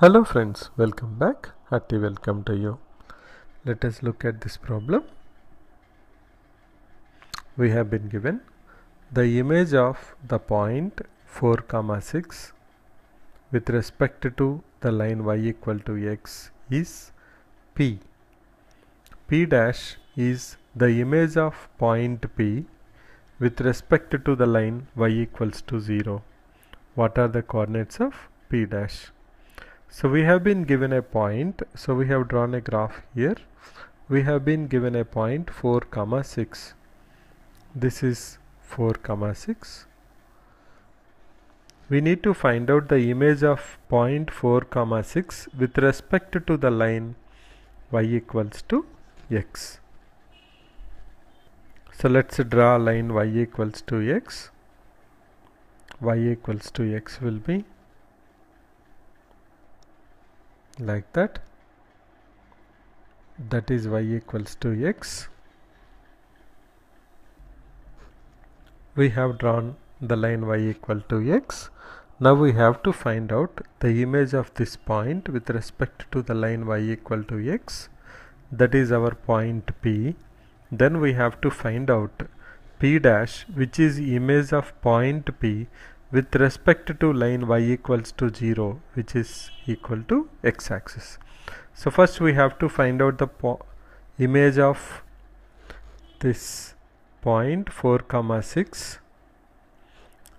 Hello friends, welcome back. Hearty welcome to you. Let us look at this problem. We have been given the image of the point 4 comma 6 with respect to the line y equal to x is p. p dash is the image of point p with respect to the line y equals to 0. What are the coordinates of p dash? So we have been given a point. So we have drawn a graph here. We have been given a point 4 comma 6. This is 4 comma 6. We need to find out the image of point 4 comma 6 with respect to the line y equals to x. So let's draw line y equals to x. y equals to x will be like that. That is y equals to x. We have drawn the line y equal to x. Now we have to find out the image of this point with respect to the line y equal to x. That is our point p. Then we have to find out p dash which is image of point p with respect to line y equals to 0 which is equal to x-axis. So first we have to find out the image of this point 4 comma 6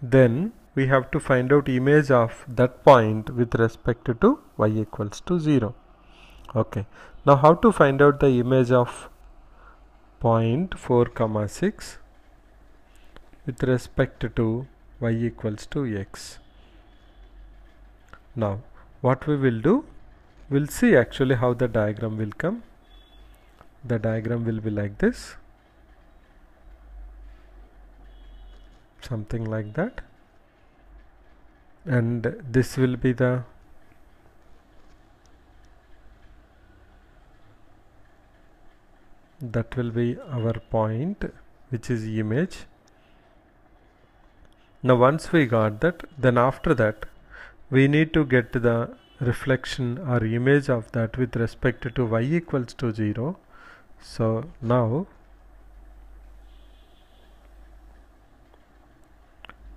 then we have to find out image of that point with respect to y equals to 0 okay. Now how to find out the image of point 4 comma 6 with respect to y equals to x. Now what we will do, we'll see actually how the diagram will come. The diagram will be like this. Something like that. And this will be the that will be our point which is image now once we got that then after that we need to get the reflection or image of that with respect to y equals to 0 so now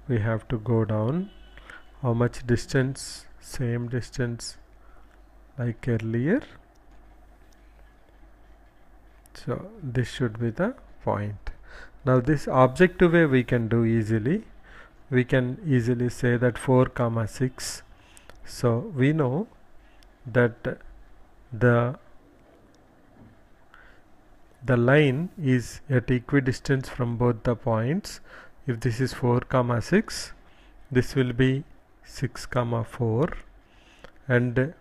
we have to go down. How much distance? Same distance like earlier. So this should be the point. Now this objective way we can do easily we can easily say that 4 comma 6 so we know that the the line is at equidistance from both the points. If this is 4 comma 6 this will be 6 comma 4 and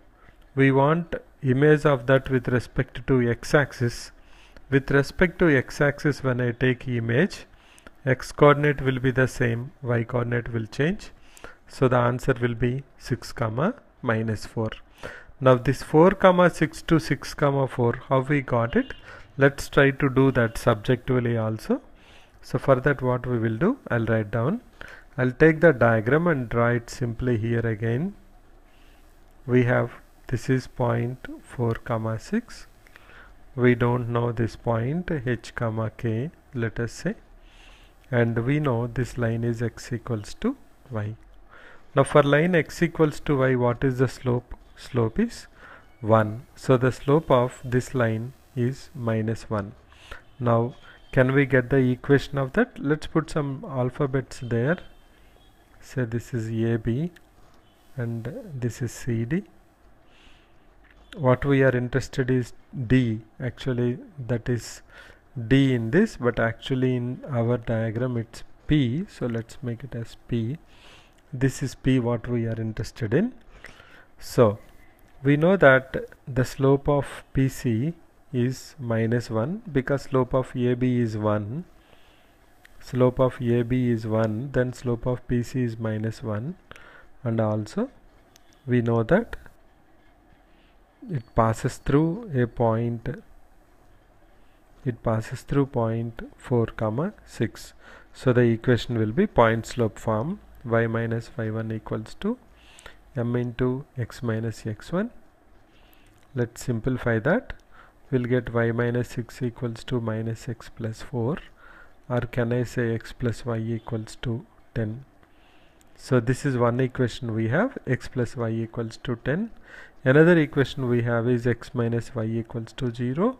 we want image of that with respect to x-axis with respect to x-axis when I take image x coordinate will be the same y coordinate will change. So the answer will be 6 comma minus 4 now this 4 comma 6 to 6 comma 4 how we got it? Let's try to do that subjectively also. So for that what we will do? I'll write down. I'll take the diagram and draw it simply here again. We have this is point 4 comma 6 we don't know this point h comma k let us say and we know this line is x equals to y. Now for line x equals to y what is the slope? Slope is 1. So the slope of this line is minus 1. Now can we get the equation of that? Let's put some alphabets there. Say this is AB and this is CD. What we are interested is D actually that is D in this but actually in our diagram it's P so let's make it as P. This is P what we are interested in. So we know that the slope of PC is minus 1 because slope of AB is 1 slope of AB is 1 then slope of PC is minus 1 and also we know that it passes through a point it passes through point 4 comma 6 so the equation will be point slope form. Y minus y1 equals to m into x minus x1 let's simplify that. We'll get y minus 6 equals to minus x plus 4 or can I say x plus y equals to 10 so this is one equation we have. X plus y equals to 10 another equation we have is x minus y equals to 0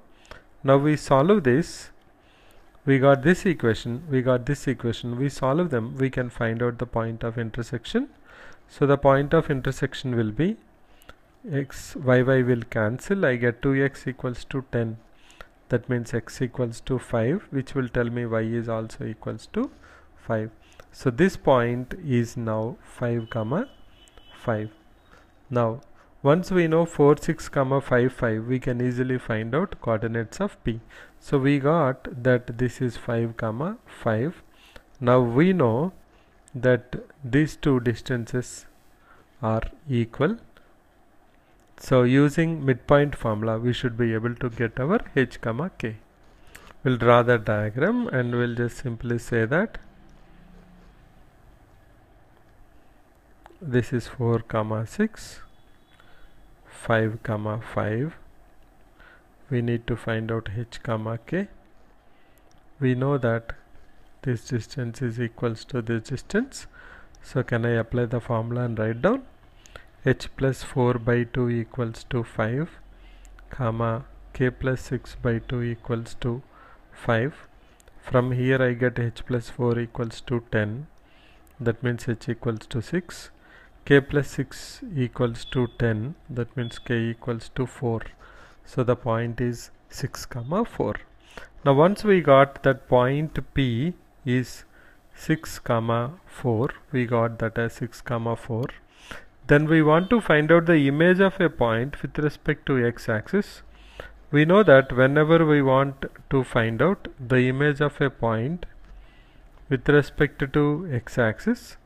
now we solve this. We got this equation. We got this equation. We solve them. We can find out the point of intersection. So the point of intersection will be x y y will cancel. I get 2x equals to 10 that means x equals to 5 which will tell me y is also equals to 5 so this point is now 5 comma 5 now once we know 4 6 comma 5 5 we can easily find out coordinates of p. So we got that this is 5 comma 5 now we know that these two distances are equal. So using midpoint formula we should be able to get our h comma k. We'll draw the diagram and we'll just simply say that this is 4 comma 6 5 comma 5 we need to find out h comma k. We know that this distance is equals to this distance. So can I apply the formula and write down? h plus 4 by 2 equals to 5 comma k plus 6 by 2 equals to 5 from here I get h plus 4 equals to 10 that means h equals to 6 k plus 6 equals to 10 that means k equals to 4 so the point is 6 comma 4. Now once we got that point P is 6 comma 4 we got that as 6 comma 4 then we want to find out the image of a point with respect to x-axis we know that whenever we want to find out the image of a point with respect to x-axis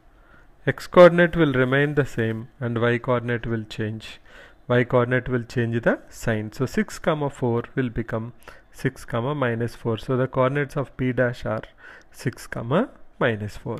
x coordinate will remain the same and y coordinate will change. Y coordinate will change the sign. So 6 comma 4 will become 6 comma minus 4 so the coordinates of p dash are 6 comma minus 4